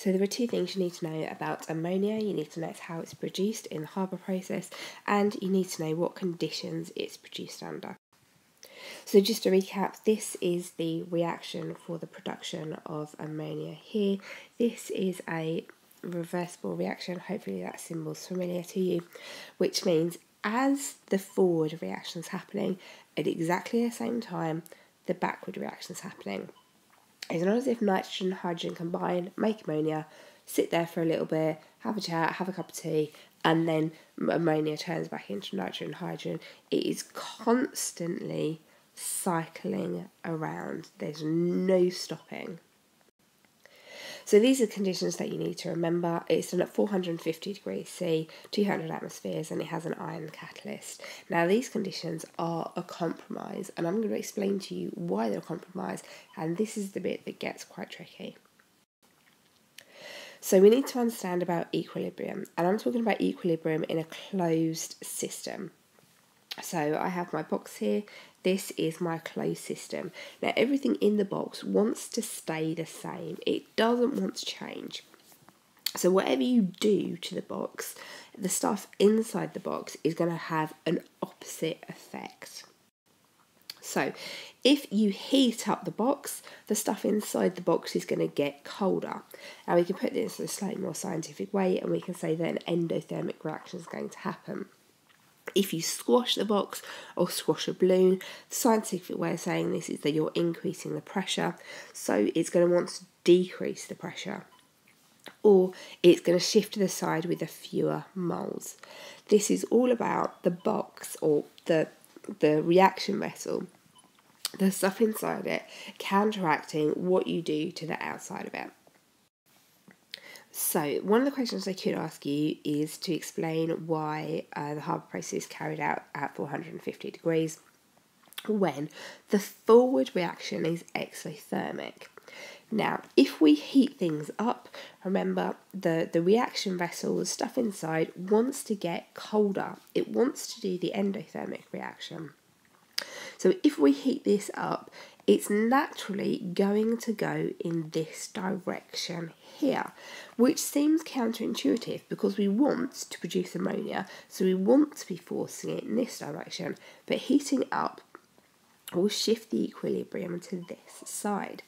So there are two things you need to know about ammonia. You need to know how it's produced in the Haber process and you need to know what conditions it's produced under. So just to recap, this is the reaction for the production of ammonia here. This is a reversible reaction, hopefully that symbol's familiar to you, which means as the forward reaction is happening at exactly the same time, the backward reaction is happening. It's not as if nitrogen and hydrogen combine, make ammonia, sit there for a little bit, have a chat, have a cup of tea, and then ammonia turns back into nitrogen and hydrogen. It is constantly cycling around, there's no stopping. So these are conditions that you need to remember. It's done at 450 degrees C, 200 atmospheres, and it has an iron catalyst. Now these conditions are a compromise, and I'm going to explain to you why they're a compromise, and this is the bit that gets quite tricky. So we need to understand about equilibrium, and I'm talking about equilibrium in a closed system. So I have my box here. This is my closed system. Now everything in the box wants to stay the same. It doesn't want to change. So whatever you do to the box, the stuff inside the box is going to have an opposite effect. So if you heat up the box, the stuff inside the box is going to get colder. Now we can put this in a slightly more scientific way and we can say that an endothermic reaction is going to happen. If you squash the box or squash a balloon, the scientific way of saying this is that you're increasing the pressure, so it's going to want to decrease the pressure. Or it's going to shift to the side with a fewer moles. This is all about the box or the the reaction vessel, the stuff inside it counteracting what you do to the outside of it. So, one of the questions I could ask you is to explain why uh, the Haber process is carried out at 450 degrees when the forward reaction is exothermic. Now, if we heat things up, remember the, the reaction vessel, the stuff inside, wants to get colder. It wants to do the endothermic reaction. So if we heat this up, it's naturally going to go in this direction here, which seems counterintuitive because we want to produce ammonia, so we want to be forcing it in this direction, but heating up will shift the equilibrium to this side.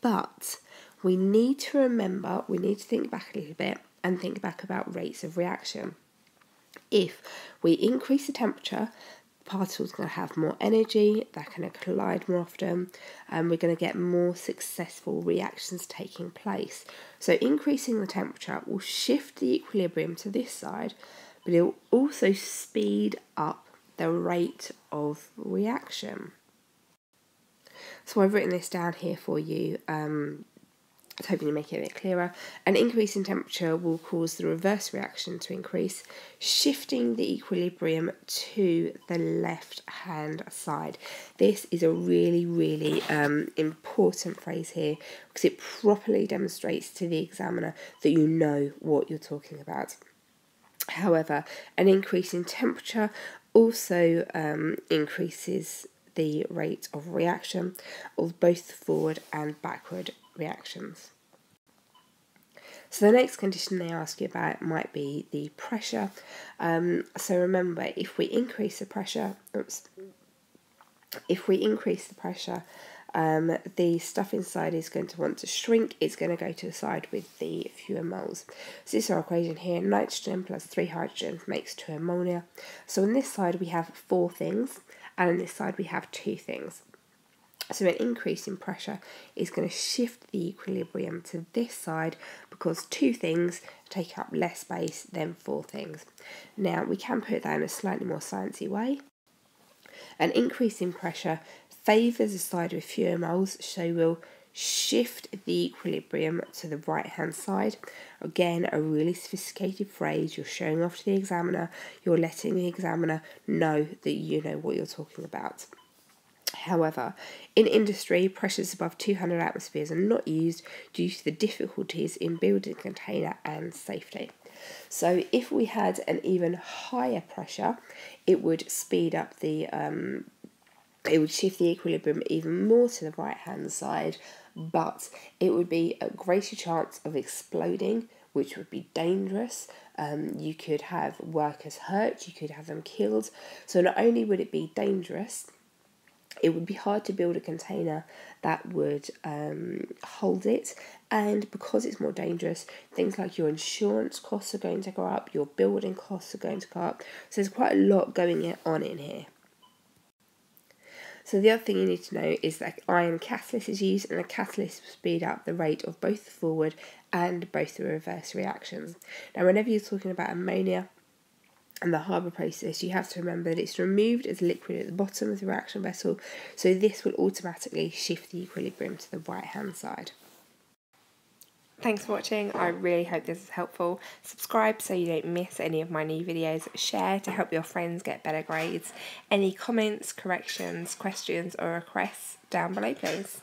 But we need to remember, we need to think back a little bit and think back about rates of reaction. If we increase the temperature, particles are going to have more energy, they're going to collide more often, and we're going to get more successful reactions taking place. So, increasing the temperature will shift the equilibrium to this side, but it will also speed up the rate of reaction. So, I've written this down here for you. Um, hoping to make it a bit clearer. An increase in temperature will cause the reverse reaction to increase, shifting the equilibrium to the left hand side. This is a really, really um, important phrase here because it properly demonstrates to the examiner that you know what you're talking about. However, an increase in temperature also um, increases the rate of reaction of both forward and backward reactions. So the next condition they ask you about might be the pressure. Um, so remember, if we increase the pressure, oops, if we increase the pressure, um, the stuff inside is going to want to shrink. It's going to go to the side with the fewer moles. So this is our equation here. Nitrogen plus three hydrogens makes two ammonia. So on this side we have four things, and on this side we have two things. So an increase in pressure is going to shift the equilibrium to this side because two things take up less space than four things. Now we can put that in a slightly more sciencey way. An increase in pressure favours the side with fewer moles, so we'll shift the equilibrium to the right hand side. Again, a really sophisticated phrase. You're showing off to the examiner, you're letting the examiner know that you know what you're talking about. However, in industry, pressures above 200 atmospheres are not used due to the difficulties in building container and safety. So, if we had an even higher pressure, it would speed up the, um, it would shift the equilibrium even more to the right hand side, but it would be a greater chance of exploding, which would be dangerous. Um, you could have workers hurt, you could have them killed. So not only would it be dangerous, it would be hard to build a container that would um, hold it. And because it's more dangerous, things like your insurance costs are going to go up, your building costs are going to go up. So there's quite a lot going on in here. So the other thing you need to know is that iron catalyst is used and the catalyst will speed up the rate of both the forward and both the reverse reactions. Now whenever you're talking about ammonia, and the Haber process, you have to remember that it's removed as liquid at the bottom of the reaction vessel, so this will automatically shift the equilibrium to the right hand side. Thanks for watching. I really hope this is helpful. Subscribe so you don't miss any of my new videos. Share to help your friends get better grades. Any comments, corrections, questions or requests down below please.